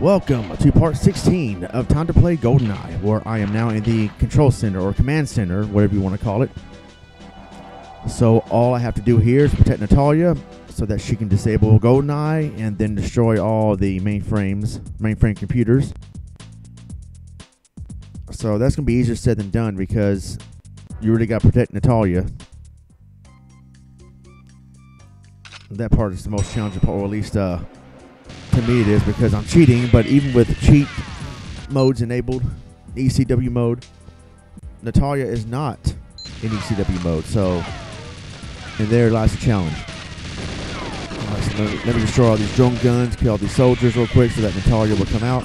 Welcome to part 16 of Time to Play GoldenEye, where I am now in the control center or command center, whatever you want to call it. So all I have to do here is protect Natalya so that she can disable GoldenEye and then destroy all the mainframes, mainframe computers. So that's going to be easier said than done because you really got to protect Natalya. That part is the most challenging part, or at least uh, to me it is because I'm cheating, but even with cheat modes enabled, ECW mode, Natalya is not in ECW mode. So, and there lies the challenge. Alright, so let, me, let me destroy all these drone guns, kill all these soldiers real quick so that Natalya will come out.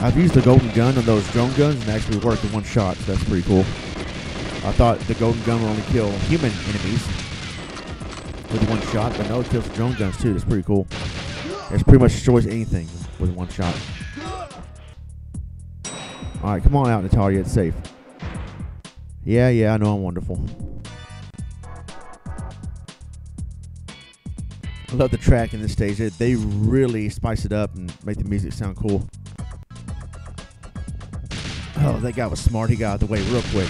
I've used the golden gun on those drone guns and actually worked in one shot, so that's pretty cool. I thought the golden gun would only kill human enemies with one shot, but no, kills drone guns too. That's pretty cool. It's pretty much destroys anything with one shot. Alright, come on out, Natalya. It's safe. Yeah, yeah, I know I'm wonderful. I love the track in this stage. They- They really spice it up and make the music sound cool. Oh, that guy was smart. He got out of the way real quick.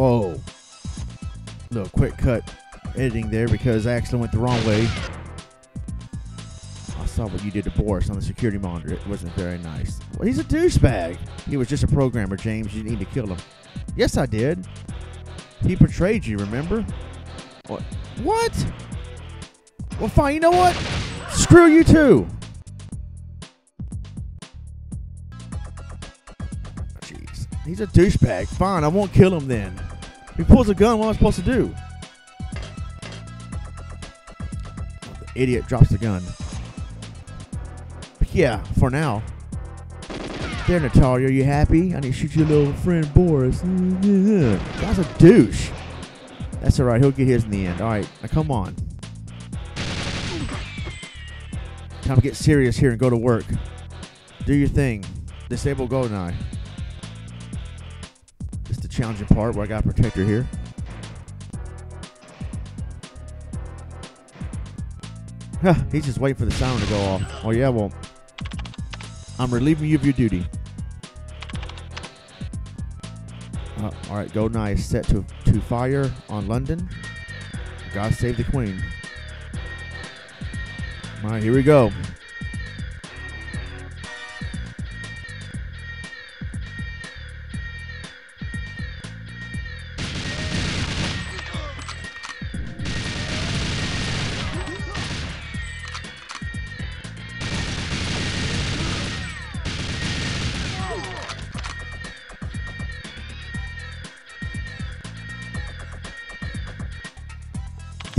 Whoa. Little quick cut editing there because I actually went the wrong way. I saw what you did to Boris on the security monitor. It wasn't very nice. Well, he's a douchebag. He was just a programmer, James. You need to kill him. Yes, I did. He betrayed you, remember? What? What? Well, fine. You know what? Screw you too. Jeez. He's a douchebag. Fine, I won't kill him then. He pulls a gun, what am I supposed to do? The idiot drops the gun. But yeah, for now. There, Natalya, are you happy? I need to shoot your little friend Boris. Mm-hmm. That's a douche. That's alright, he'll get his in the end. Alright, now come on. Time to get serious here and go to work. Do your thing. Disable GoldenEye. Challenging part where I got a protector here. Huh, he's just waiting for the siren to go off. Oh yeah, well, I'm relieving you of your duty. Uh, all right, GoldenEye is set to to fire on London. God save the Queen. All right, here we go.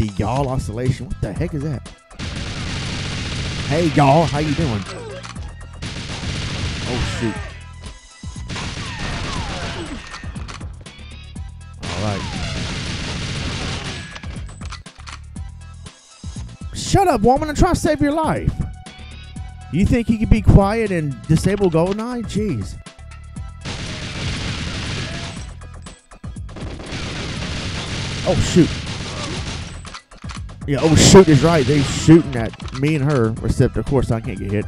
The y'all oscillation. What the heck is that? Hey y'all, how you doing? Oh shoot. All right. Shut up, woman! I'm trying to save your life. You think you could be quiet and disable Goldeneye? Jeez. Oh shoot. Yeah, oh shoot is right. They shooting at me and her, except of course I can't get hit.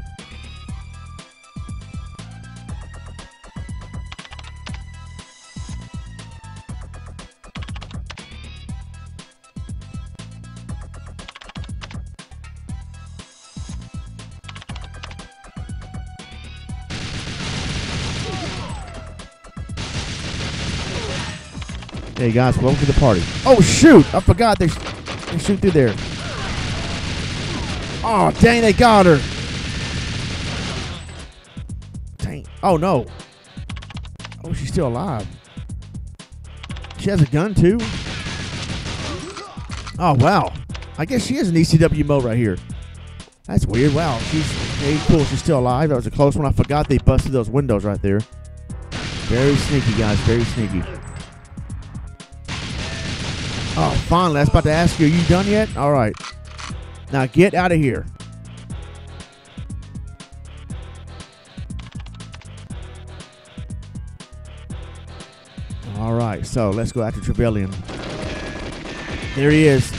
Hey guys, welcome to the party. Oh shoot! I forgot they, sh- shoot through there. Oh dang, they got her. Dang. Oh no. Oh, she's still alive. She has a gun too. Oh wow. I guess she is an ECW mode right here. That's weird. Wow, she's hey, cool. She's still alive. That was a close one. I forgot they busted those windows right there. Very sneaky, guys. Very sneaky. Oh, finally. I was about to ask you, are you done yet? All right. Now get out of here. All right, so let's go after Trevelyan. There he is.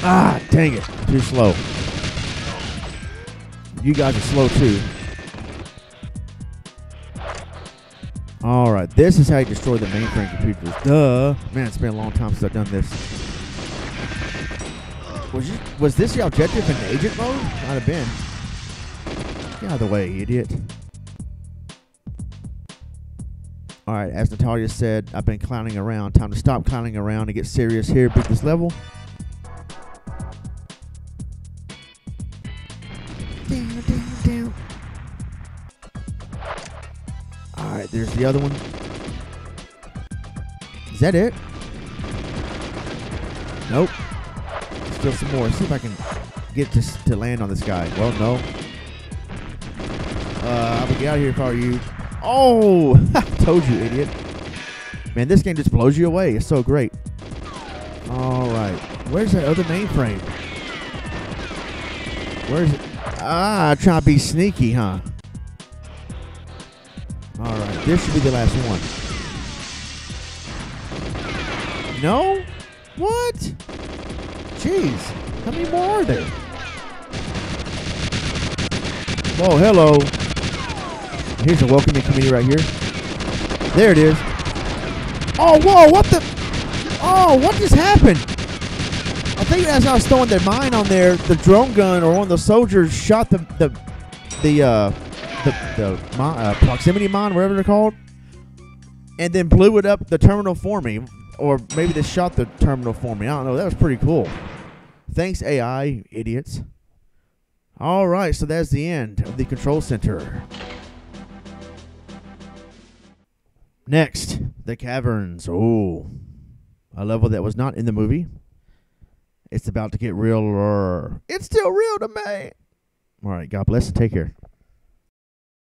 Ah, dang it. Too slow. You guys are slow too. All right, this is how you destroy the mainframe computers. Duh. Man, it's been a long time since I've done this. Was, you, was this your objective in agent mode? Might have been. Get out of the way, idiot. All right, as Natalya said, I've been clowning around. Time to stop clowning around and get serious here. Beat this level. Down, down, right, there's the other one. Is that it? Nope. Still some more. See if I can get this to land on this guy. Well, no. Uh, I would get out of here if I were you. Oh, I told you, idiot. Man, this game just blows you away. It's so great. All right. Where's that other mainframe? Where's it? Ah, trying to be sneaky, huh? All right. This should be the last one. No? What? Jeez. How many more are there? Whoa, hello. Here's a welcoming committee right here. There it is. Oh, whoa, what the? Oh, what just happened? I think as I was throwing the mine on there, the drone gun or one of the soldiers shot the the the uh, the, the uh, proximity mine, whatever they're called, and then blew it up the terminal for me, or maybe they shot the terminal for me. I don't know. That was pretty cool. Thanks, AI idiots. All right, so that's the end of the control center. Next, the caverns. Oh, a level that was not in the movie. It's about to get real. It's still real to me. All right, God bless and take care.